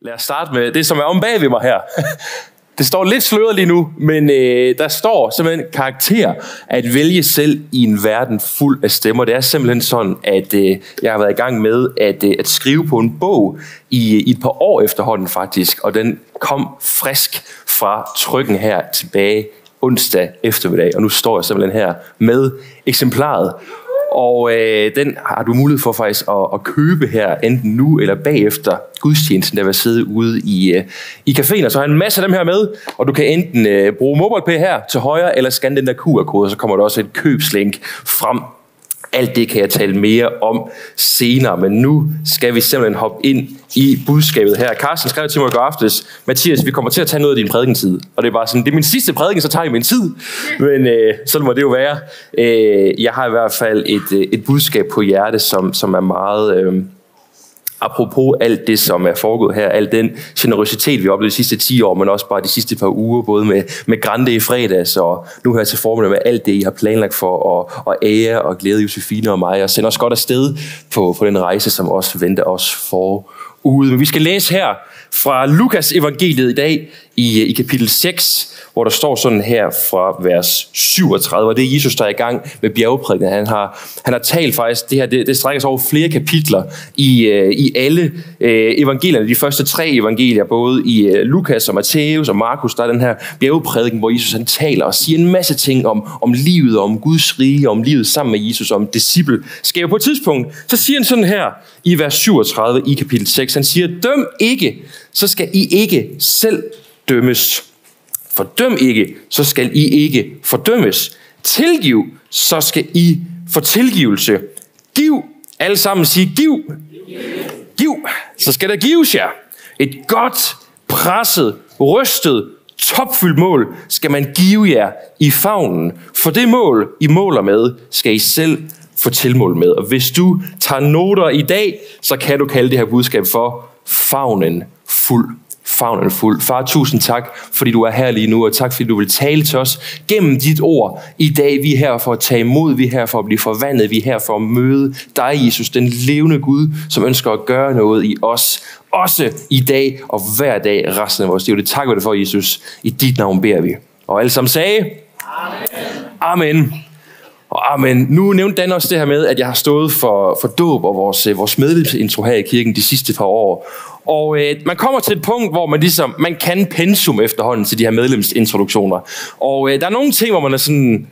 Lad os starte med det, som er om bag ved mig her. Det står lidt sløret lige nu, men øh, der står simpelthen karakter at vælge selv i en verden fuld af stemmer. Det er simpelthen sådan, at øh, jeg har været i gang med at, øh, at skrive på en bog i, øh, i et par år efterhånden faktisk, og den kom frisk fra trykken her tilbage onsdag eftermiddag, og nu står jeg simpelthen her med eksemplaret. Og øh, den har du mulighed for faktisk at, at købe her, enten nu eller bagefter gudstjenesten, der vil sidde ude i, øh, i caféen. Og så har jeg en masse af dem her med, og du kan enten øh, bruge MobilePay her til højre, eller scanne den der QR-kode, og så kommer der også et købslink frem alt det kan jeg tale mere om senere, men nu skal vi simpelthen hoppe ind i budskabet her. Carsten skrev til mig i går aftes, Mathias, vi kommer til at tage noget af din prædikentid. Og det er bare sådan, det er min sidste prædiken, så tager jeg min tid. Men øh, sådan må det jo være. Øh, jeg har i hvert fald et, øh, et budskab på hjerte, som, som er meget... Øh, apropos alt det, som er foregået her, al den generøsitet, vi har oplevet de sidste 10 år, men også bare de sidste par uger, både med, med Grande i fredags, og nu her til formiddag med alt det, I har planlagt for at, at ære og glæde Josefine og mig, og sende os godt afsted på, på den rejse, som også venter os forude. Men vi skal læse her fra Lukas evangeliet i dag i, i kapitel 6, hvor der står sådan her fra vers 37, og det er Jesus, der er i gang med bjergeprædiken. Han har, han har talt faktisk, det her det, det strækker sig over flere kapitler i, øh, i alle øh, evangelierne, de første tre evangelier, både i øh, Lukas og Matthæus og Markus, der er den her bjergeprædiken, hvor Jesus han taler og siger en masse ting om, om livet, om Guds rige, om livet sammen med Jesus, om discipleskab. På et tidspunkt, så siger han sådan her i vers 37 i kapitel 6, han siger, døm ikke, så skal I ikke selv dømmes. Fordøm ikke, så skal I ikke fordømmes. Tilgiv, så skal I få tilgivelse. Giv, alle sammen sige giv. Giv, så skal der gives jer. Et godt, presset, rystet, topfyldt mål skal man give jer i favnen. For det mål, I måler med, skal I selv få tilmål med. Og hvis du tager noter i dag, så kan du kalde det her budskab for favnen fuld favnen fuld. Far, tusind tak, fordi du er her lige nu, og tak, fordi du vil tale til os gennem dit ord i dag. Vi er her for at tage imod, vi er her for at blive forvandlet, vi er her for at møde dig, Jesus, den levende Gud, som ønsker at gøre noget i os, også i dag og hver dag resten af vores liv. Det takker vi dig for, Jesus. I dit navn beder vi. Og alle sammen sagde, Amen. Amen. Og amen. Nu nævnte Dan også det her med, at jeg har stået for, for dåb og vores, øh, vores medlemsintro her i kirken de sidste par år. Og øh, man kommer til et punkt, hvor man ligesom, man kan pensum efterhånden til de her medlemsintroduktioner. Og øh, der er nogle ting, hvor man er sådan,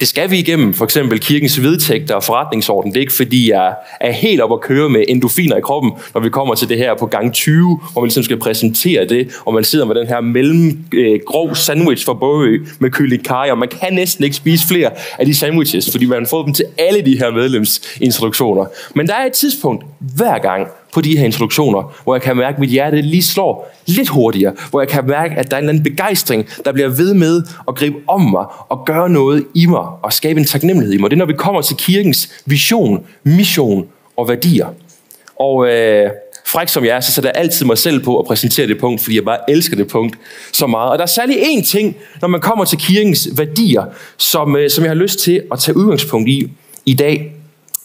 det skal vi igennem, for eksempel kirkens vedtægter og forretningsorden. Det er ikke fordi, jeg er helt op at køre med endofiner i kroppen, når vi kommer til det her på gang 20, hvor man ligesom skal præsentere det, og man sidder med den her mellem øh, grov sandwich fra Bogø med kylling kaj, og man kan næsten ikke spise flere af de sandwiches, fordi man har fået dem til alle de her medlemsintroduktioner. Men der er et tidspunkt hver gang, på de her introduktioner, hvor jeg kan mærke, at mit hjerte lige slår lidt hurtigere, hvor jeg kan mærke, at der er en anden begejstring, der bliver ved med at gribe om mig og gøre noget i mig og skabe en taknemmelighed i mig. Det er, når vi kommer til kirkens vision, mission og værdier. Og øh, fræk som jeg er, så sætter jeg altid mig selv på at præsentere det punkt, fordi jeg bare elsker det punkt så meget. Og der er særlig én ting, når man kommer til kirkens værdier, som, øh, som jeg har lyst til at tage udgangspunkt i i dag.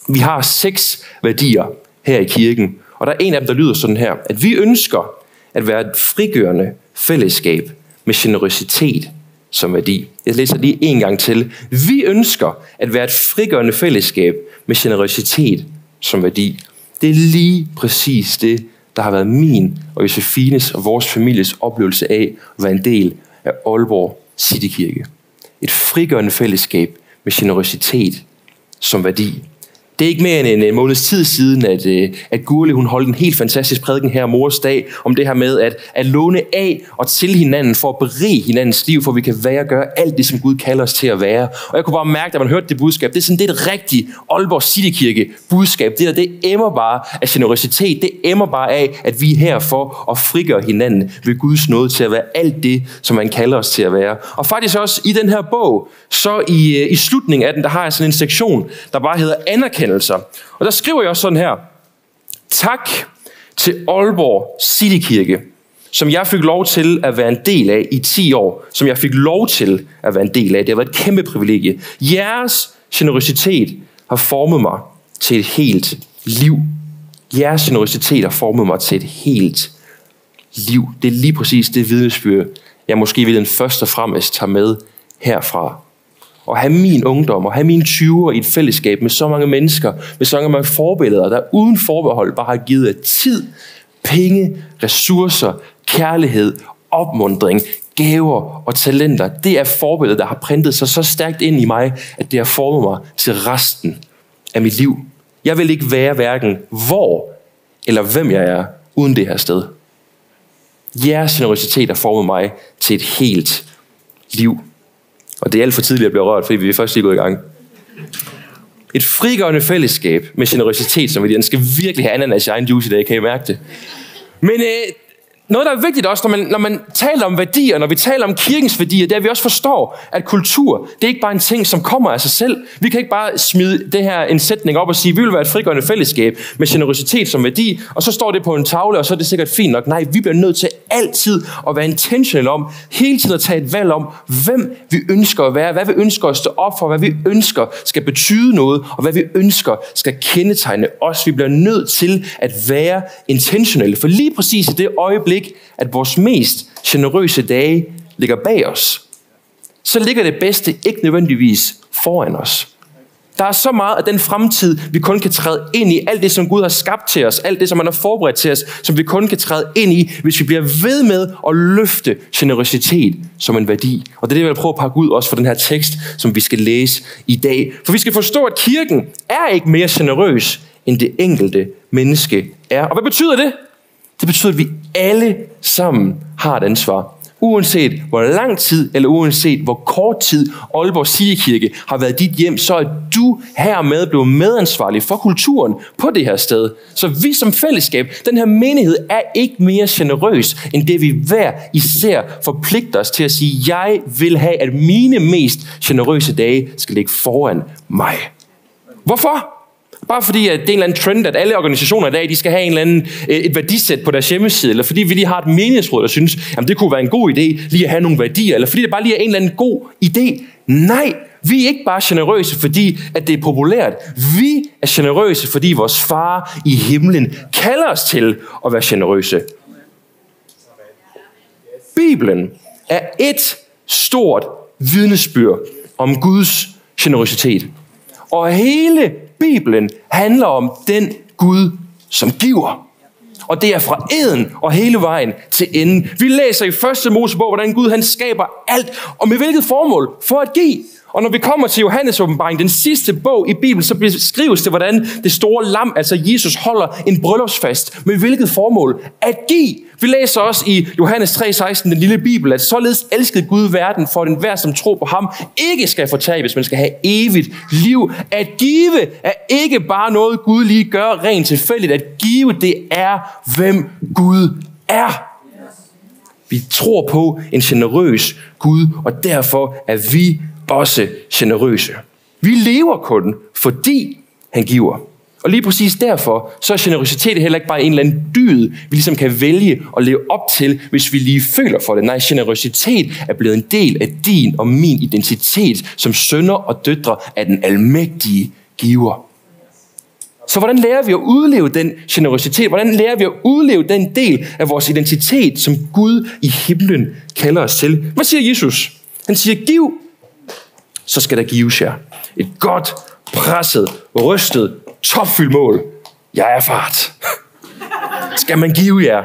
Vi har seks værdier her i kirken, og der er en af dem, der lyder sådan her, at vi ønsker at være et frigørende fællesskab med generøsitet som værdi. Jeg læser lige en gang til. Vi ønsker at være et frigørende fællesskab med generøsitet som værdi. Det er lige præcis det, der har været min og Josefines og vores families oplevelse af at være en del af Aalborg Citykirke. Et frigørende fællesskab med generøsitet som værdi. Det er ikke mere end en måneds tid siden, at, øh, at Gurli hun holdt en helt fantastisk prædiken her mors dag, om det her med at, at låne af og til hinanden for at berige hinandens liv, for vi kan være og gøre alt det, som Gud kalder os til at være. Og jeg kunne bare mærke, da man hørte det budskab, det er sådan det er et rigtigt Aalborg Citykirke budskab. Det der, det emmer bare af generøsitet. Det emmer bare af, at vi er her for at frigøre hinanden ved Guds nåde til at være alt det, som man kalder os til at være. Og faktisk også i den her bog, så i, øh, i slutningen af den, der har jeg sådan en sektion, der bare hedder anerkendelse anerkendelser. Og der skriver jeg også sådan her. Tak til Aalborg Citykirke, som jeg fik lov til at være en del af i 10 år, som jeg fik lov til at være en del af. Det har været et kæmpe privilegie. Jeres generøsitet har formet mig til et helt liv. Jeres generøsitet har formet mig til et helt liv. Det er lige præcis det vidnesbyrd, jeg måske vil den først og fremmest tage med herfra. Og have min ungdom, og have mine 20'er i et fællesskab med så mange mennesker, med så mange forbilleder, der uden forbehold bare har givet tid, penge, ressourcer, kærlighed, opmundring, gaver og talenter. Det er forbilledet, der har printet sig så stærkt ind i mig, at det har formet mig til resten af mit liv. Jeg vil ikke være hverken hvor eller hvem jeg er, uden det her sted. Jeres generositet har formet mig til et helt liv. Og det er alt for tidligt at blive rørt, fordi vi er først lige gået i gang. Et frigørende fællesskab med generøsitet, som vi den skal virkelig have ananas i egen juice i dag, kan I mærke det? Men øh, noget, der er vigtigt også, når man, når man taler om værdier, når vi taler om kirkens værdier, det er, at vi også forstår, at kultur, det er ikke bare en ting, som kommer af sig selv. Vi kan ikke bare smide det her en sætning op og sige, vi vil være et frigørende fællesskab med generøsitet som værdi, og så står det på en tavle, og så er det sikkert fint nok. Nej, vi bliver nødt til altid at være intentional om, hele tiden at tage et valg om, hvem vi ønsker at være, hvad vi ønsker at stå op for, hvad vi ønsker skal betyde noget, og hvad vi ønsker skal kendetegne os. Vi bliver nødt til at være intentionelle, for lige præcis i det øjeblik, øjeblik, at vores mest generøse dage ligger bag os, så ligger det bedste ikke nødvendigvis foran os. Der er så meget af den fremtid, vi kun kan træde ind i. Alt det, som Gud har skabt til os. Alt det, som han har forberedt til os. Som vi kun kan træde ind i, hvis vi bliver ved med at løfte generøsitet som en værdi. Og det er det, jeg vil prøve at pakke ud også for den her tekst, som vi skal læse i dag. For vi skal forstå, at kirken er ikke mere generøs, end det enkelte menneske er. Og hvad betyder det? Det betyder, at vi alle sammen har et ansvar. Uanset hvor lang tid, eller uanset hvor kort tid Aalborg Sigekirke har været dit hjem, så er du hermed blevet medansvarlig for kulturen på det her sted. Så vi som fællesskab, den her menighed, er ikke mere generøs, end det vi hver især forpligter os til at sige, jeg vil have, at mine mest generøse dage skal ligge foran mig. Hvorfor? Bare fordi at det er en eller anden trend, at alle organisationer i dag, de skal have en eller anden, øh, et værdisæt på deres hjemmeside, eller fordi vi lige har et meningsråd, der synes, at det kunne være en god idé lige at have nogle værdier, eller fordi det bare lige er en eller anden god idé. Nej, vi er ikke bare generøse, fordi at det er populært. Vi er generøse, fordi vores far i himlen kalder os til at være generøse. Bibelen er et stort vidnesbyrd om Guds generøsitet. Og hele Bibelen handler om den Gud, som giver. Og det er fra eden og hele vejen til enden. Vi læser i første Mosebog, hvordan Gud han skaber alt, og med hvilket formål? For at give. Og når vi kommer til Johannes åbenbaring, den sidste bog i Bibelen, så beskrives det, hvordan det store lam, altså Jesus, holder en bryllupsfest. Med hvilket formål? At give. Vi læser også i Johannes 3:16, den lille Bibel, at således elskede Gud verden, for den hver, som tror på ham, ikke skal fortabes, men skal have evigt liv. At give er ikke bare noget, Gud lige gør rent tilfældigt. At give, det er, hvem Gud er. Vi tror på en generøs Gud, og derfor er vi også generøse. Vi lever kun, fordi han giver. Og lige præcis derfor, så er generøsitet heller ikke bare en eller anden dyd, vi ligesom kan vælge at leve op til, hvis vi lige føler for det. Nej, generøsitet er blevet en del af din og min identitet som sønner og døtre af den almægtige giver. Så hvordan lærer vi at udleve den generøsitet? Hvordan lærer vi at udleve den del af vores identitet, som Gud i himlen kalder os til? Hvad siger Jesus? Han siger, giv, så skal der gives jer. Et godt, presset, rystet, topfyldt mål. Jeg er fart. skal man give jer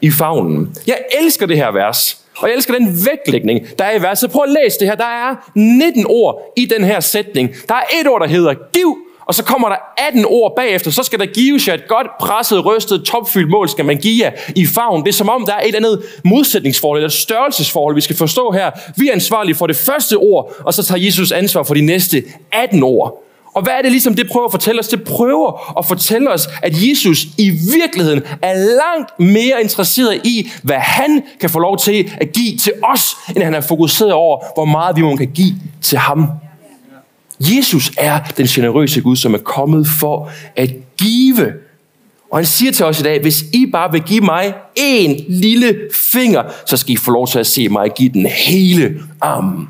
i favnen. Jeg elsker det her vers. Og jeg elsker den vægtlægning, der er i verset. Prøv at læse det her. Der er 19 ord i den her sætning. Der er et ord, der hedder giv, og så kommer der 18 ord bagefter, så skal der gives jer et godt presset, rystet, topfyldt mål, skal man give jer i favn. Det er som om, der er et andet modsætningsforhold, eller størrelsesforhold, vi skal forstå her. Vi er ansvarlige for det første ord, og så tager Jesus ansvar for de næste 18 ord. Og hvad er det ligesom, det prøver at fortælle os? Det prøver at fortælle os, at Jesus i virkeligheden er langt mere interesseret i, hvad han kan få lov til at give til os, end han er fokuseret over, hvor meget vi må kan give til ham. Jesus er den generøse Gud, som er kommet for at give. Og han siger til os i dag, hvis I bare vil give mig en lille finger, så skal I få lov til at se mig give den hele arm.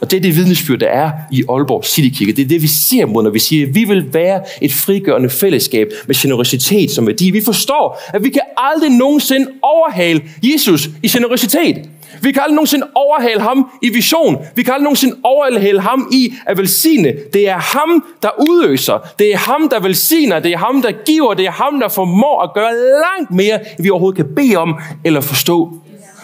Og det er det vidnesbyrd, der er i Aalborg Citykirke. Det er det, vi ser mod, når vi siger, at vi vil være et frigørende fællesskab med generøsitet som værdi. Vi forstår, at vi kan aldrig nogensinde overhale Jesus i generøsitet. Vi kan aldrig nogensinde overhale ham i vision. Vi kan aldrig nogensinde overhale ham i at velsigne. Det er ham, der udøser. Det er ham, der velsigner. Det er ham, der giver. Det er ham, der formår at gøre langt mere, end vi overhovedet kan bede om eller forstå.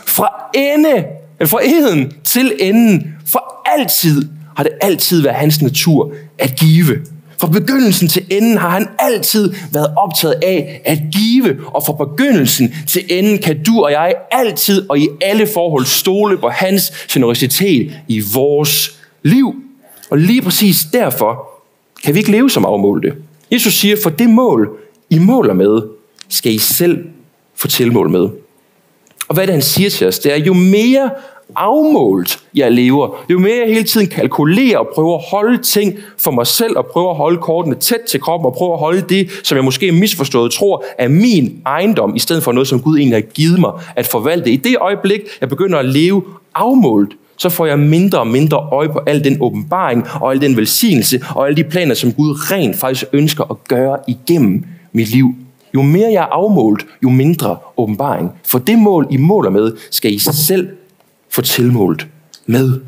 Fra ende, fra eden til enden, for altid har det altid været hans natur at give. Fra begyndelsen til enden har han altid været optaget af at give, og fra begyndelsen til enden kan du og jeg altid og i alle forhold stole på hans generøsitet i vores liv. Og lige præcis derfor kan vi ikke leve som afmålte. Jesus siger, for det mål, I måler med, skal I selv få tilmål med. Og hvad det, han siger til os, det er, jo mere afmålt jeg lever, jo mere jeg hele tiden kalkulerer og prøver at holde ting for mig selv, og prøver at holde kortene tæt til kroppen, og prøver at holde det, som jeg måske misforstået tror er min ejendom, i stedet for noget, som Gud egentlig har givet mig at forvalte. I det øjeblik, jeg begynder at leve afmålt, så får jeg mindre og mindre øje på al den åbenbaring, og al den velsignelse, og alle de planer, som Gud rent faktisk ønsker at gøre igennem mit liv. Jo mere jeg er afmålt, jo mindre åbenbaring. For det mål, I måler med, skal I selv få tilmålt med.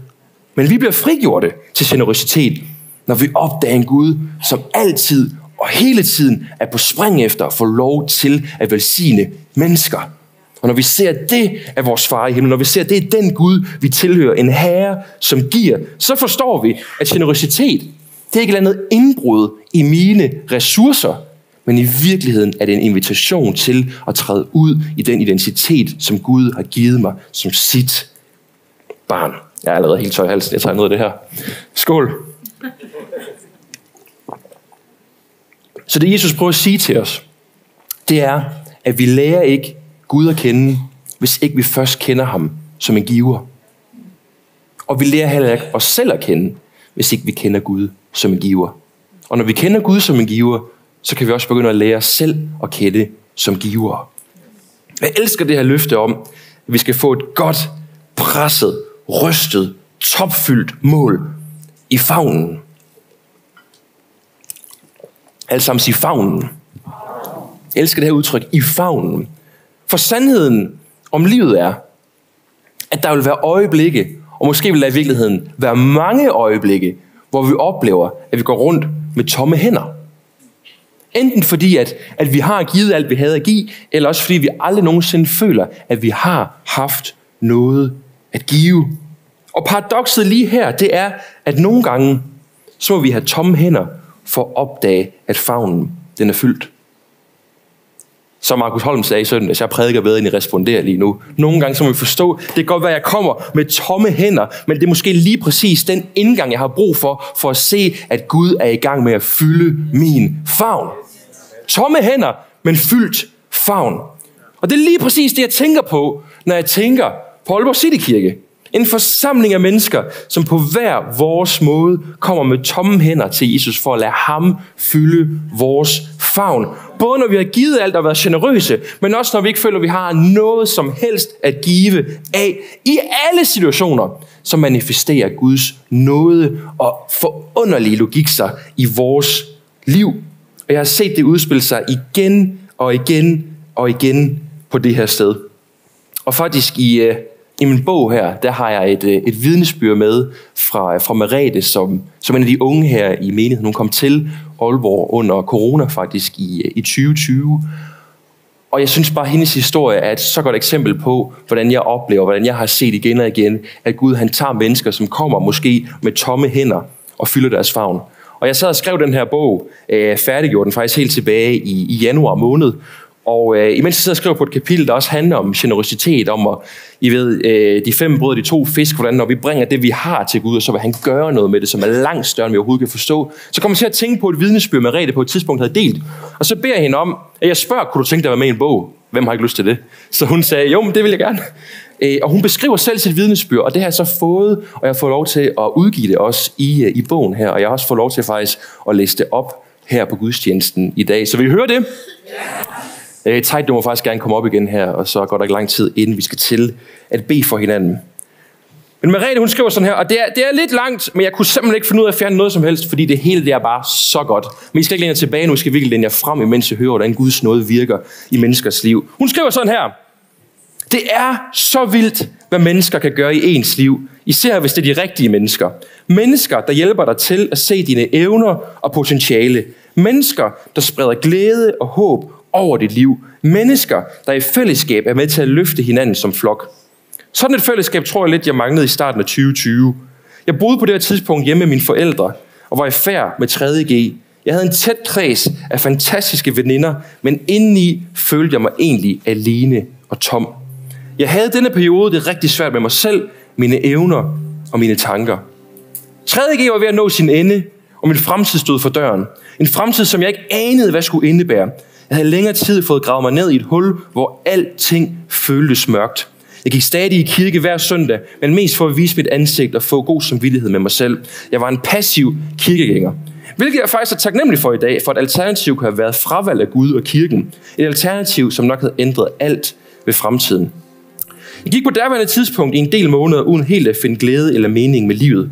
Men vi bliver frigjorte til generøsitet, når vi opdager en Gud, som altid og hele tiden er på spring efter at få lov til at velsigne mennesker. Og når vi ser, at det er vores far i himlen, når vi ser, at det er den Gud, vi tilhører, en herre, som giver, så forstår vi, at generøsitet, det er ikke noget indbrud i mine ressourcer, men i virkeligheden er det en invitation til at træde ud i den identitet, som Gud har givet mig som sit barn. Jeg er allerede helt tør i halsen. Jeg tager noget af det her. Skål. Så det Jesus prøver at sige til os, det er, at vi lærer ikke Gud at kende, hvis ikke vi først kender ham som en giver. Og vi lærer heller ikke os selv at kende, hvis ikke vi kender Gud som en giver. Og når vi kender Gud som en giver, så kan vi også begynde at lære os selv at kende som giver. Jeg elsker det her løfte om, at vi skal få et godt, presset rystet, topfyldt mål i favnen. Alle sammen sige favnen. Jeg elsker det her udtryk, i favnen. For sandheden om livet er, at der vil være øjeblikke, og måske vil der i virkeligheden være mange øjeblikke, hvor vi oplever, at vi går rundt med tomme hænder. Enten fordi, at, at vi har givet alt, vi havde at give, eller også fordi vi aldrig nogensinde føler, at vi har haft noget at give. Og paradokset lige her, det er, at nogle gange, så må vi have tomme hænder for at opdage, at favnen den er fyldt. Som Markus Holm sagde i søndags, jeg prædiker bedre, end I responderer lige nu. Nogle gange så må vi forstå, det kan godt være, at jeg kommer med tomme hænder, men det er måske lige præcis den indgang, jeg har brug for, for at se, at Gud er i gang med at fylde min favn. Tomme hænder, men fyldt favn. Og det er lige præcis det, jeg tænker på, når jeg tænker på Aalborg City Kirke. En forsamling af mennesker, som på hver vores måde kommer med tomme hænder til Jesus for at lade ham fylde vores favn. Både når vi har givet alt og været generøse, men også når vi ikke føler, at vi har noget som helst at give af. I alle situationer, så manifesterer Guds nåde og forunderlige logik sig i vores liv. Og jeg har set det udspille sig igen og igen og igen på det her sted. Og faktisk i øh, i min bog her, der har jeg et, øh, et vidnesbyrd med fra, øh, fra Merete, som, som en af de unge her i menigheden. Hun kom til Aalborg under corona faktisk i, øh, i 2020. Og jeg synes bare, at hendes historie er et så godt eksempel på, hvordan jeg oplever, hvordan jeg har set igen og igen, at Gud han tager mennesker, som kommer måske med tomme hænder og fylder deres favn. Og jeg sad og skrev den her bog, øh, færdiggjorde den faktisk helt tilbage i, i januar måned, og øh, imens jeg sidder og skriver på et kapitel, der også handler om generøsitet, om at, I ved, øh, de fem brød, de to fisk, hvordan når vi bringer det, vi har til Gud, og så vil han gøre noget med det, som er langt større, end vi overhovedet kan forstå. Så kommer jeg til at tænke på et vidnesbyrd, Merete på et tidspunkt havde delt. Og så beder jeg hende om, at jeg spørger, kunne du tænke dig at være med i en bog? Hvem har ikke lyst til det? Så hun sagde, jo, men det vil jeg gerne. Øh, og hun beskriver selv sit vidnesbyrd, og det har jeg så fået, og jeg får lov til at udgive det også i, øh, i bogen her, og jeg har også fået lov til faktisk at læse det op her på gudstjenesten i dag. Så vil I høre det? Øh, Tejt, du må faktisk gerne komme op igen her, og så går der ikke lang tid, inden vi skal til at bede for hinanden. Men Merete, hun skriver sådan her, og det er, det er lidt langt, men jeg kunne simpelthen ikke finde ud af at fjerne noget som helst, fordi det hele det er bare så godt. Men I skal ikke længere tilbage nu, I skal virkelig længe jer frem, imens I hører, hvordan Guds nåde virker i menneskers liv. Hun skriver sådan her, det er så vildt, hvad mennesker kan gøre i ens liv, især hvis det er de rigtige mennesker. Mennesker, der hjælper dig til at se dine evner og potentiale. Mennesker, der spreder glæde og håb over dit liv. Mennesker, der i fællesskab er med til at løfte hinanden som flok. Sådan et fællesskab tror jeg lidt, jeg manglede i starten af 2020. Jeg boede på det her tidspunkt hjemme med mine forældre, og var i færd med 3.G. Jeg havde en tæt kreds af fantastiske veninder, men indeni følte jeg mig egentlig alene og tom. Jeg havde denne periode det rigtig svært med mig selv, mine evner og mine tanker. 3.G var ved at nå sin ende, og min fremtid stod for døren. En fremtid, som jeg ikke anede, hvad skulle indebære. Jeg havde længere tid fået gravet mig ned i et hul, hvor alting føltes mørkt. Jeg gik stadig i kirke hver søndag, men mest for at vise mit ansigt og få god samvittighed med mig selv. Jeg var en passiv kirkegænger. Hvilket jeg faktisk er taknemmelig for i dag, for et alternativ kunne have været fravalg af Gud og kirken. Et alternativ, som nok havde ændret alt ved fremtiden. Jeg gik på derværende tidspunkt i en del måneder uden helt at finde glæde eller mening med livet.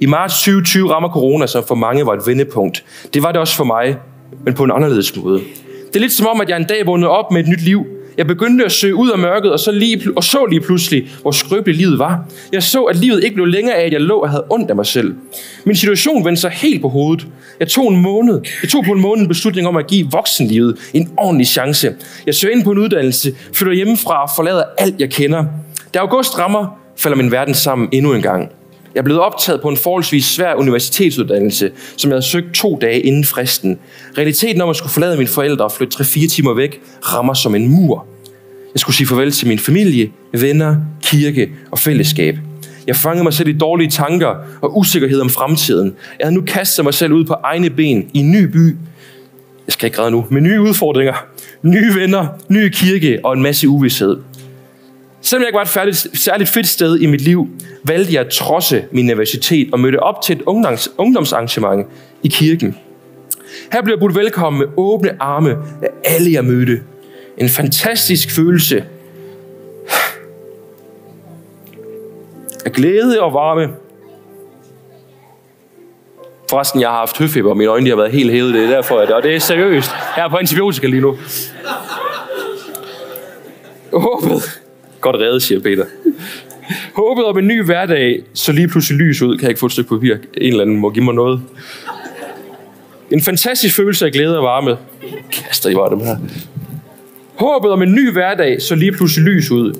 I marts 2020 rammer corona, som for mange var et vendepunkt. Det var det også for mig, men på en anderledes måde. Det er lidt som om, at jeg en dag vågnede op med et nyt liv. Jeg begyndte at søge ud af mørket, og så, lige, og så lige pludselig, hvor skrøbeligt livet var. Jeg så, at livet ikke blev længere af, at jeg lå og havde ondt af mig selv. Min situation vendte sig helt på hovedet. Jeg tog en måned. Jeg tog på en måned en beslutning om at give voksenlivet en ordentlig chance. Jeg søger ind på en uddannelse, flytter hjemmefra og forlader alt, jeg kender. Da august rammer, falder min verden sammen endnu en gang. Jeg blev optaget på en forholdsvis svær universitetsuddannelse, som jeg havde søgt to dage inden fristen. Realiteten om at skulle forlade mine forældre og flytte 3-4 timer væk, rammer som en mur. Jeg skulle sige farvel til min familie, venner, kirke og fællesskab. Jeg fangede mig selv i dårlige tanker og usikkerhed om fremtiden. Jeg havde nu kastet mig selv ud på egne ben i en ny by. Jeg skal ikke græde nu, med nye udfordringer, nye venner, ny kirke og en masse uvidshed. Selvom jeg ikke var et færdigt, særligt fedt sted i mit liv, valgte jeg at trodse min nervøsitet og mødte op til et ungdoms, ungdomsarrangement i kirken. Her blev jeg budt velkommen med åbne arme af alle, jeg mødte. En fantastisk følelse af glæde og varme. Forresten, jeg har haft høfeber, og mine øjne de har været helt hævet. Det er derfor, at, og det er seriøst. Jeg er på antibiotika lige nu. Håbet Godt reddet, siger Peter. Håbet om en ny hverdag, så lige pludselig lys ud. Kan jeg ikke få et stykke papir? En eller anden må give mig noget. En fantastisk følelse af glæde og varme. Kaster I bare dem her. Håbet om en ny hverdag, så lige pludselig lys ud.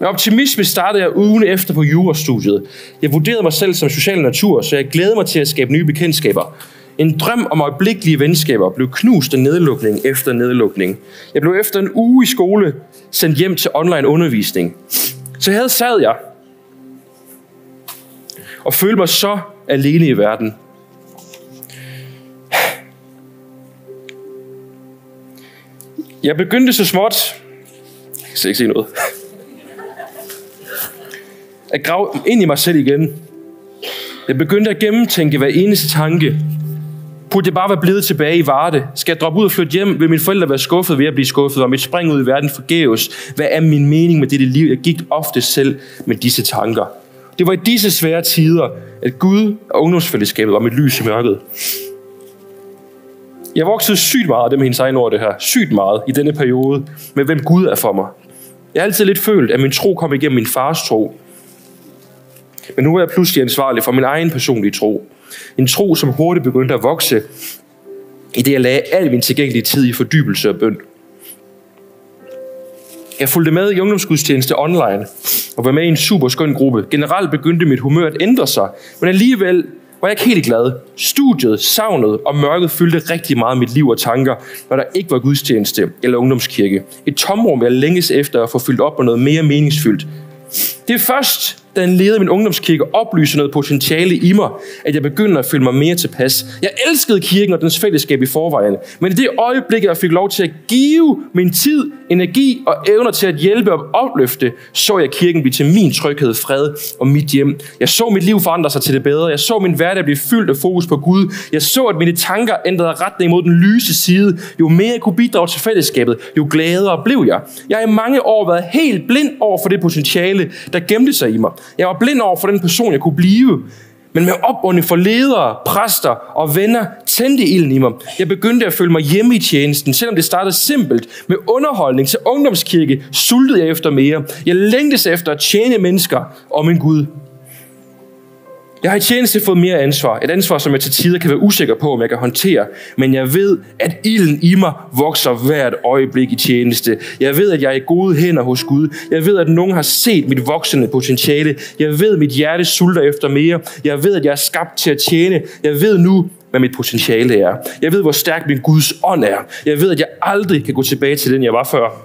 Med optimisme startede jeg ugen efter på jurastudiet. Jeg vurderede mig selv som social natur, så jeg glædede mig til at skabe nye bekendtskaber. En drøm om øjeblikkelige venskaber blev knust af nedlukning efter nedlukning. Jeg blev efter en uge i skole sendt hjem til online undervisning. Så her sad jeg og følte mig så alene i verden. Jeg begyndte så småt, jeg skal ikke se noget, at grave ind i mig selv igen. Jeg begyndte at gennemtænke hver eneste tanke, Burde jeg bare være blevet tilbage i Varde? Skal jeg droppe ud og flytte hjem? Vil mine forældre være skuffet ved at blive skuffet? Og mit spring ud i verden forgæves? Hvad er min mening med dette liv? Jeg gik ofte selv med disse tanker. Det var i disse svære tider, at Gud og ungdomsfællesskabet var mit lys i mørket. Jeg voksede sygt meget, det med hendes egen ord det her, sygt meget i denne periode, med hvem Gud er for mig. Jeg har altid lidt følt, at min tro kom igennem min fars tro. Men nu er jeg pludselig ansvarlig for min egen personlige tro. En tro, som hurtigt begyndte at vokse, i det jeg lagde al min tilgængelige tid i fordybelse og bøn. Jeg fulgte med i ungdomsgudstjeneste online og var med i en super skøn gruppe. Generelt begyndte mit humør at ændre sig, men alligevel var jeg ikke helt glad. Studiet, savnet og mørket fyldte rigtig meget mit liv og tanker, når der ikke var gudstjeneste eller ungdomskirke. Et tomrum, jeg længes efter at få fyldt op med noget mere meningsfyldt. Det er først, da en leder i min ungdomskirke oplyser noget potentiale i mig, at jeg begynder at føle mig mere tilpas. Jeg elskede kirken og dens fællesskab i forvejen, men i det øjeblik, jeg fik lov til at give min tid, energi og evner til at hjælpe og opløfte, så jeg kirken blive til min tryghed, fred og mit hjem. Jeg så mit liv forandre sig til det bedre. Jeg så min hverdag blive fyldt af fokus på Gud. Jeg så, at mine tanker ændrede retning mod den lyse side. Jo mere jeg kunne bidrage til fællesskabet, jo gladere blev jeg. Jeg har i mange år været helt blind over for det potentiale, der gemte sig i mig. Jeg var blind over for den person, jeg kunne blive. Men med opmuntring for ledere, præster og venner tændte ilden i mig. Jeg begyndte at føle mig hjemme i tjenesten, selvom det startede simpelt. Med underholdning til ungdomskirke sultede jeg efter mere. Jeg længtes efter at tjene mennesker om en Gud. Jeg har i tjeneste fået mere ansvar. Et ansvar, som jeg til tider kan være usikker på, om jeg kan håndtere. Men jeg ved, at ilden i mig vokser hvert øjeblik i tjeneste. Jeg ved, at jeg er i gode hænder hos Gud. Jeg ved, at nogen har set mit voksende potentiale. Jeg ved, at mit hjerte sulter efter mere. Jeg ved, at jeg er skabt til at tjene. Jeg ved nu, hvad mit potentiale er. Jeg ved, hvor stærk min Guds ånd er. Jeg ved, at jeg aldrig kan gå tilbage til den, jeg var før.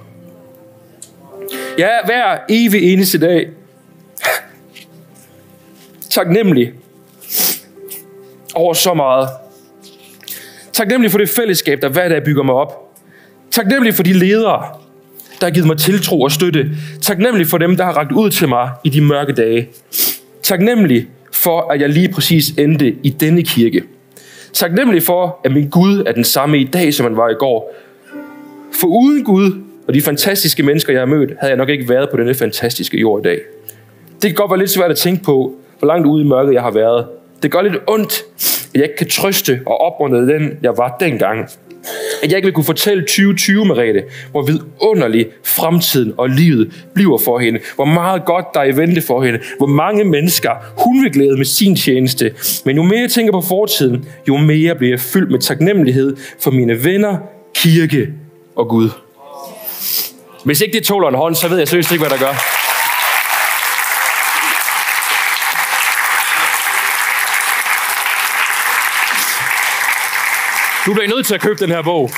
Jeg er hver evig eneste dag taknemmelig over så meget. Taknemmelig for det fællesskab, der hver dag bygger mig op. Taknemmelig for de ledere, der har givet mig tiltro og støtte. Taknemmelig for dem, der har ragt ud til mig i de mørke dage. Taknemmelig for, at jeg lige præcis endte i denne kirke. Taknemmelig for, at min Gud er den samme i dag, som han var i går. For uden Gud og de fantastiske mennesker, jeg har mødt, havde jeg nok ikke været på denne fantastiske jord i dag. Det kan godt være lidt svært at tænke på, hvor langt ude i mørket jeg har været. Det gør lidt ondt, at jeg ikke kan trøste og opmuntre den, jeg var dengang. At jeg ikke vil kunne fortælle 2020, Merete, hvor vidunderlig fremtiden og livet bliver for hende. Hvor meget godt der er i vente for hende. Hvor mange mennesker hun vil glæde med sin tjeneste. Men jo mere jeg tænker på fortiden, jo mere bliver jeg fyldt med taknemmelighed for mine venner, kirke og Gud. Hvis ikke det tåler en hånd, så ved jeg seriøst ikke, hvad der gør. Du bliver nødt til at købe den her bog.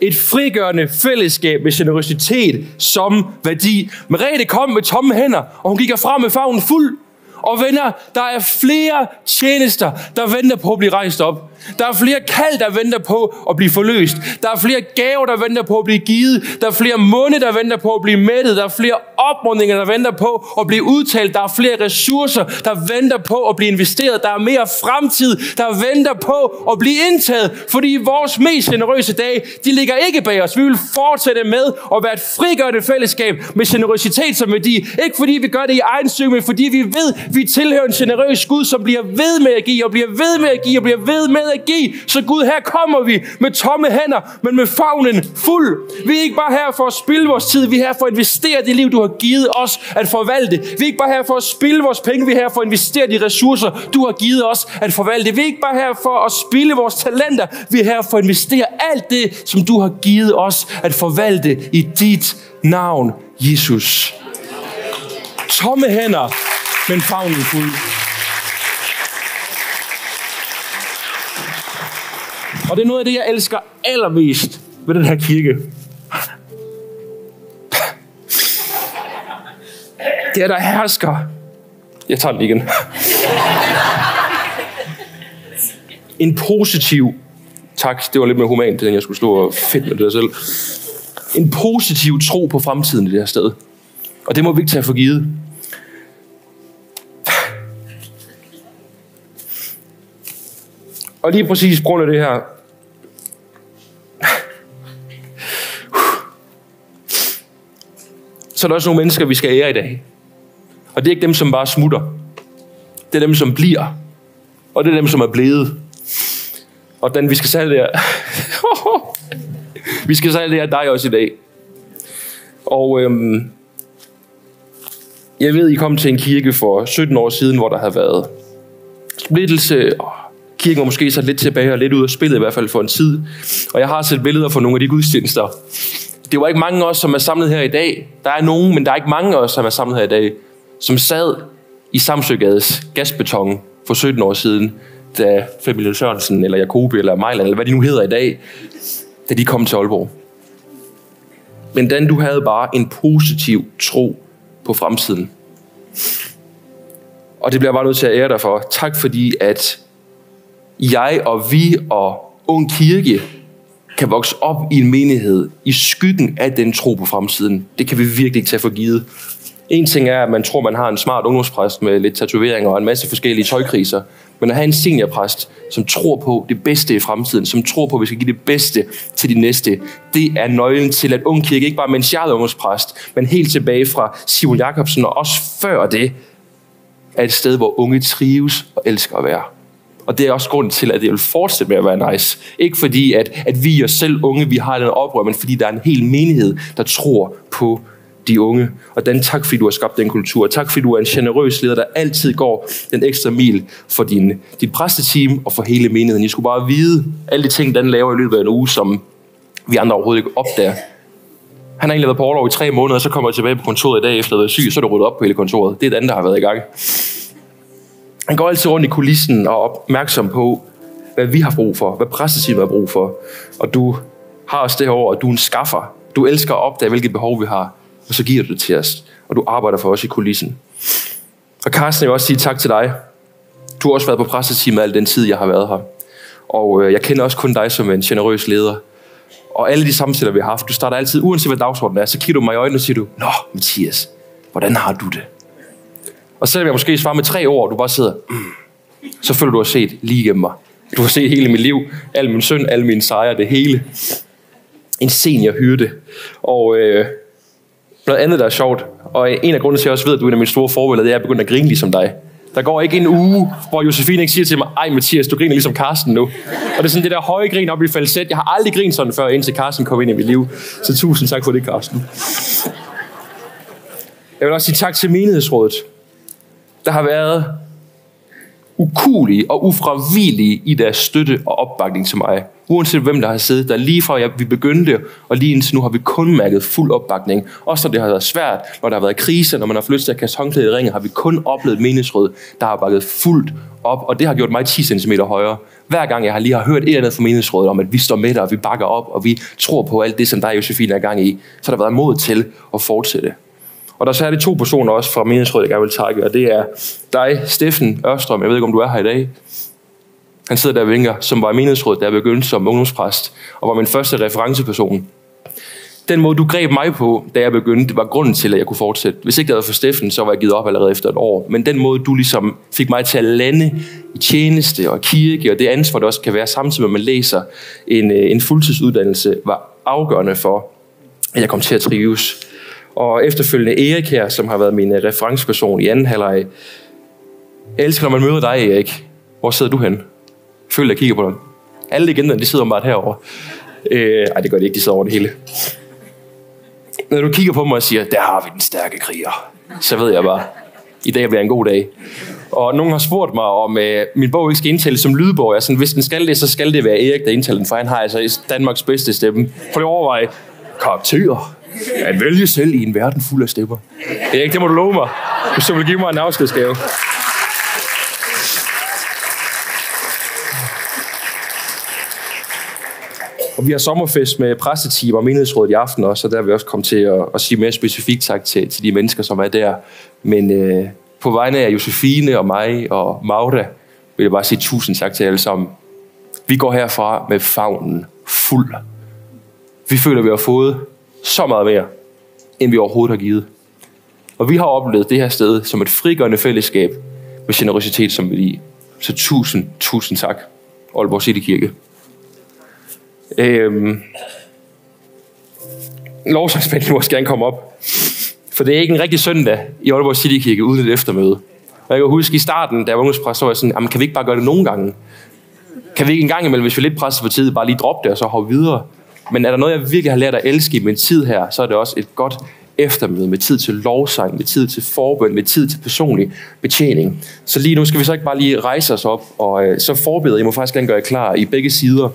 Et frigørende fællesskab med generøsitet som værdi. Merete kom med tomme hænder, og hun gik frem med farven fuld. Og venner, der er flere tjenester, der venter på at blive rejst op. Der er flere kald, der venter på at blive forløst. Der er flere gaver, der venter på at blive givet. Der er flere munde, der venter på at blive mættet. Der er flere opmundinger, der venter på at blive udtalt. Der er flere ressourcer, der venter på at blive investeret. Der er mere fremtid, der venter på at blive indtaget. Fordi vores mest generøse dage, de ligger ikke bag os. Vi vil fortsætte med at være et frigørende fællesskab med generøsitet som værdi. Ikke fordi vi gør det i egen syg, men fordi vi ved, vi tilhører en generøs Gud, som bliver ved med at give, og bliver ved med at give, og bliver ved med at give. Så Gud, her kommer vi med tomme hænder, men med favnen fuld. Vi er ikke bare her for at spille vores tid, vi er her for at investere det liv, du har givet os at forvalte. Vi er ikke bare her for at spille vores penge, vi er her for at investere de ressourcer, du har givet os at forvalte. Vi er ikke bare her for at spille vores talenter, vi er her for at investere alt det, som du har givet os at forvalte i dit navn, Jesus. Tomme hænder, men favnen fuld. Og det er noget af det, jeg elsker allermest ved den her kirke. Det er, der hersker. Jeg tager den igen. En positiv Tak, det var lidt mere humant, end jeg skulle slå og fedt med det der selv. En positiv tro på fremtiden i det her sted. Og det må vi ikke tage for givet. Og lige præcis på grund af det her, så er der også nogle mennesker, vi skal ære i dag. Og det er ikke dem, som bare smutter. Det er dem, som bliver. Og det er dem, som er blevet. Og den, vi skal sige det her. vi skal sige det her dig også i dag. Og øhm, jeg ved, I kom til en kirke for 17 år siden, hvor der havde været splittelse, og kirken var måske så lidt tilbage og lidt ud af spillet, i hvert fald for en tid. Og jeg har set billeder fra nogle af de gudstjenester. Det var ikke mange af os, som er samlet her i dag. Der er nogen, men der er ikke mange af os, som er samlet her i dag, som sad i Samsøgades gasbeton for 17 år siden, da familien Sørensen, eller Jakobi, eller Mejland, eller hvad de nu hedder i dag, da de kom til Aalborg. Men Dan, du havde bare en positiv tro på fremtiden. Og det bliver jeg bare nødt til at ære dig for. Tak fordi, at jeg og vi og Ung Kirke kan vokse op i en menighed i skyggen af den tro på fremtiden. Det kan vi virkelig ikke tage for givet. En ting er, at man tror, man har en smart ungdomspræst med lidt tatoveringer og en masse forskellige tøjkriser. Men at have en seniorpræst, som tror på det bedste i fremtiden, som tror på, at vi skal give det bedste til de næste, det er nøglen til, at ung kirke, ikke bare mens jeg er ungdomspræst, men helt tilbage fra Simon Jacobsen og også før det, er et sted, hvor unge trives og elsker at være. Og det er også grunden til, at det vil fortsætte med at være nice. Ikke fordi, at, at vi os selv unge, vi har den oprør, men fordi der er en hel menighed, der tror på de unge. Og den tak, fordi du har skabt den kultur. Tak, fordi du er en generøs leder, der altid går den ekstra mil for din, dit præsteteam og for hele menigheden. I skulle bare vide alle de ting, den laver i løbet af en uge, som vi andre overhovedet ikke opdager. Han har egentlig været på overlov i tre måneder, og så kommer jeg tilbage på kontoret i dag efter at have været syg, så er du ryddet op på hele kontoret. Det er et andet, der har været i gang. Han går altid rundt i kulissen og er opmærksom på, hvad vi har brug for, hvad præsteteamet har brug for. Og du har os det her over, at du er en skaffer. Du elsker at opdage, hvilke behov vi har, og så giver du det til os. Og du arbejder for os i kulissen. Og Carsten, jeg vil også sige tak til dig. Du har også været på præsteteamet al den tid, jeg har været her. Og øh, jeg kender også kun dig som en generøs leder. Og alle de samtaler, vi har haft, du starter altid, uanset hvad dagsordenen er, så kigger du mig i øjnene og siger du, Nå, Mathias, hvordan har du det? Og selvom jeg måske svarer med tre ord, og du bare sidder, mm, så føler du har set lige igennem mig. Du har set hele mit liv, al min søn, alle mine sejre, det hele. En senior hyrde. Og øh, noget andet, der er sjovt, og en af grundene til, at jeg også ved, at du er en af mine store forbilleder, det er, at jeg er begyndt at grine ligesom dig. Der går ikke en uge, hvor Josefine ikke siger til mig, ej Mathias, du griner ligesom Karsten nu. Og det er sådan det der høje grin op i falset. Jeg har aldrig grint sådan før, indtil Karsten kom ind i mit liv. Så tusind tak for det, Karsten. Jeg vil også sige tak til menighedsrådet der har været ukulige og ufravigelige i deres støtte og opbakning til mig. Uanset hvem der har siddet der, lige fra vi begyndte, og lige indtil nu har vi kun mærket fuld opbakning. Også når det har været svært, når der har været kriser, når man har flyttet til at kaste håndklæde i ringen, har vi kun oplevet menighedsråd, der har bakket fuldt op, og det har gjort mig 10 cm højere. Hver gang jeg har lige har hørt et eller andet fra menighedsrådet om, at vi står med dig, og vi bakker op, og vi tror på alt det, som dig, Josefine, er gang i, så har der været mod til at fortsætte. Og der er særligt to personer også fra menighedsrådet, jeg gerne vil takke, og det er dig, Steffen Ørstrøm. Jeg ved ikke, om du er her i dag. Han sidder der og vinker, som var i menighedsrådet, der jeg begyndte som ungdomspræst, og var min første referenceperson. Den måde, du greb mig på, da jeg begyndte, det var grunden til, at jeg kunne fortsætte. Hvis ikke det var for Steffen, så var jeg givet op allerede efter et år. Men den måde, du ligesom fik mig til at lande i tjeneste og kirke, og det ansvar, der også kan være samtidig med, at man læser en, øh, en fuldtidsuddannelse, var afgørende for, at jeg kom til at trives og efterfølgende Erik her, som har været min øh, referenceperson i anden halvleg. Jeg elsker, når man møder dig, Erik. Hvor sidder du hen? Følg, jeg kigger på dig. Alle legenderne, de sidder bare herovre. Øh, ej, det gør de ikke, de sidder over det hele. Når du kigger på mig og siger, der har vi den stærke kriger, så ved jeg bare, i dag bliver en god dag. Og nogen har spurgt mig, om øh, min bog ikke skal indtales som lydbog. Jeg sådan, hvis den skal det, så skal det være Erik, der indtaler den, for han har altså Danmarks bedste stemme. Prøv at overveje. Karakterer. At vælge selv i en verden fuld af stepper. Erik, det må du love mig, hvis du vil give mig en afskedsgave. Og vi har sommerfest med præsteteam og menighedsrådet i aften også, så der vil vi også komme til at, at sige mere specifikt tak til, til de mennesker, som er der. Men øh, på vegne af Josefine og mig og Magda, vil jeg bare sige tusind tak til alle sammen. Vi går herfra med favnen fuld. Vi føler, vi har fået så meget mere, end vi overhovedet har givet. Og vi har oplevet det her sted som et frigørende fællesskab med generøsitet som vi Så tusind, tusind tak, Aalborg City Kirke. Øhm, lovsangsmanden må også gerne komme op. For det er ikke en rigtig søndag i Aalborg City Kirke uden et eftermøde. Og jeg kan huske i starten, da jeg var ungdomspræst, så var jeg sådan, kan vi ikke bare gøre det nogle gange? Kan vi ikke en gang imellem, hvis vi er lidt presset for tid, bare lige droppe det og så hoppe videre? Men er der noget, jeg virkelig har lært at elske i min tid her, så er det også et godt eftermøde med tid til lovsang, med tid til forbøn, med tid til personlig betjening. Så lige nu skal vi så ikke bare lige rejse os op, og øh, så forbeder I må faktisk gerne gøre jer klar i begge sider.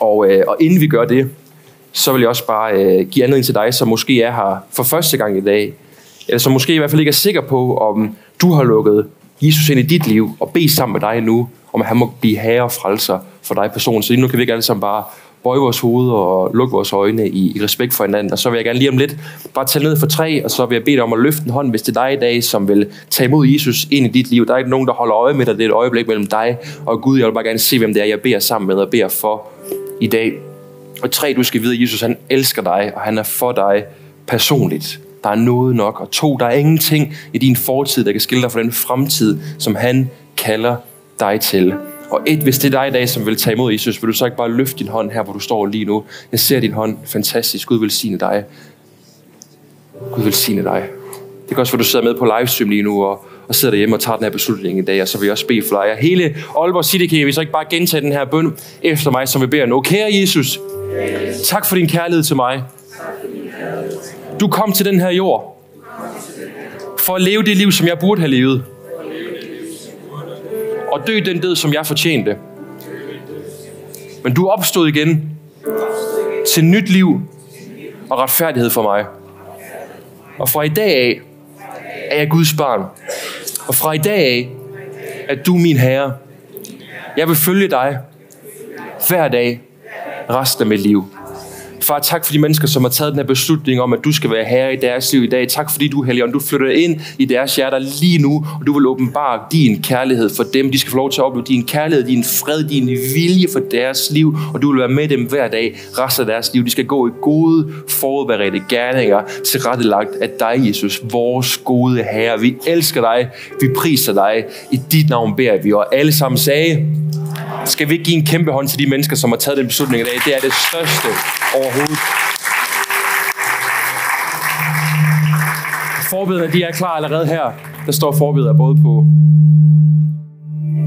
Og, øh, og inden vi gør det, så vil jeg også bare øh, give anledning til dig, som måske er her for første gang i dag, eller som måske i hvert fald ikke er sikker på, om du har lukket Jesus ind i dit liv, og bede sammen med dig nu, om at han må blive herre og frelser for dig person. Så lige nu kan vi ikke alle sammen bare bøje vores hoved og lukke vores øjne i, i respekt for hinanden. Og så vil jeg gerne lige om lidt bare tage ned for tre, og så vil jeg bede dig om at løfte en hånd, hvis det er dig i dag, som vil tage imod Jesus ind i dit liv. Der er ikke nogen, der holder øje med dig. Det er et øjeblik mellem dig og Gud. Jeg vil bare gerne se, hvem det er, jeg beder sammen med og beder for i dag. Og tre, du skal vide, at Jesus han elsker dig, og han er for dig personligt. der er noget nok. Og to, der er ingenting i din fortid, der kan skille dig fra den fremtid, som han kalder dig til. Og et, hvis det er dig i dag, som vil tage imod Jesus, vil du så ikke bare løfte din hånd her, hvor du står lige nu. Jeg ser din hånd. Fantastisk. Gud velsigne dig. Gud velsigne dig. Det kan også være, du sidder med på livestream lige nu, og, og sidder derhjemme og tager den her beslutning i dag, og så vil jeg også bede for dig. Hele Aalborg City kan vi så ikke bare gentage den her bøn efter mig, som vi beder nu. Kære Jesus, tak for din kærlighed til mig. Du kom til den her jord for at leve det liv, som jeg burde have levet. Og dø den død, som jeg fortjente. Men du opstod igen til nyt liv og retfærdighed for mig. Og fra i dag af er jeg Guds barn. Og fra i dag af er du min herre. Jeg vil følge dig hver dag resten af mit liv. Far, tak for de mennesker, som har taget den her beslutning om, at du skal være herre i deres liv i dag. Tak fordi du, Helligånd, du flytter ind i deres hjerter lige nu, og du vil åbenbare din kærlighed for dem. De skal få lov til at opleve din kærlighed, din fred, din vilje for deres liv, og du vil være med dem hver dag resten af deres liv. De skal gå i gode, forberedte gerninger tilrettelagt af dig, Jesus, vores gode herre. Vi elsker dig, vi priser dig. I dit navn beder vi, og alle sammen sagde, skal vi ikke give en kæmpe hånd til de mennesker, som har taget den beslutning i dag? Det er det største overhovedet. Forbederne, de er klar allerede her. Der står forbedere både på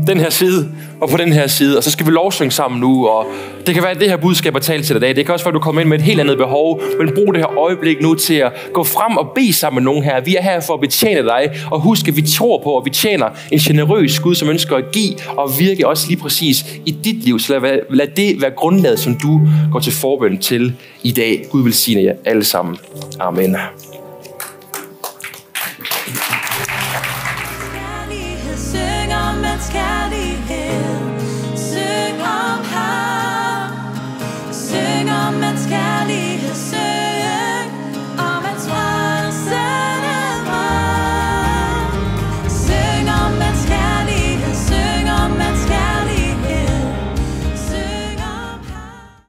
den her side og på den her side, og så skal vi lovsynge sammen nu, og det kan være, at det her budskab er talt til dig i dag. Det kan også være, at du kommer ind med et helt andet behov, men brug det her øjeblik nu til at gå frem og bede sammen med nogen her. Vi er her for at betjene dig, og husk, at vi tror på, og vi tjener en generøs Gud, som ønsker at give og virke også lige præcis i dit liv. Så lad, lad det være grundlaget, som du går til forbøn til i dag. Gud vil sige jer alle sammen. Amen.